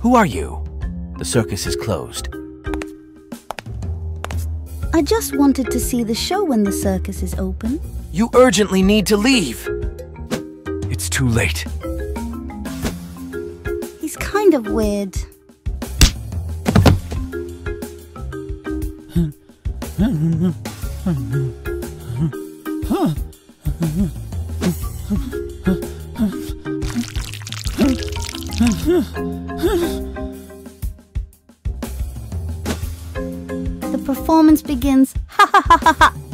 Who are you? The circus is closed. I just wanted to see the show when the circus is open. You urgently need to leave. It's too late. He's kind of weird. The performance begins. Ha ha ha ha ha!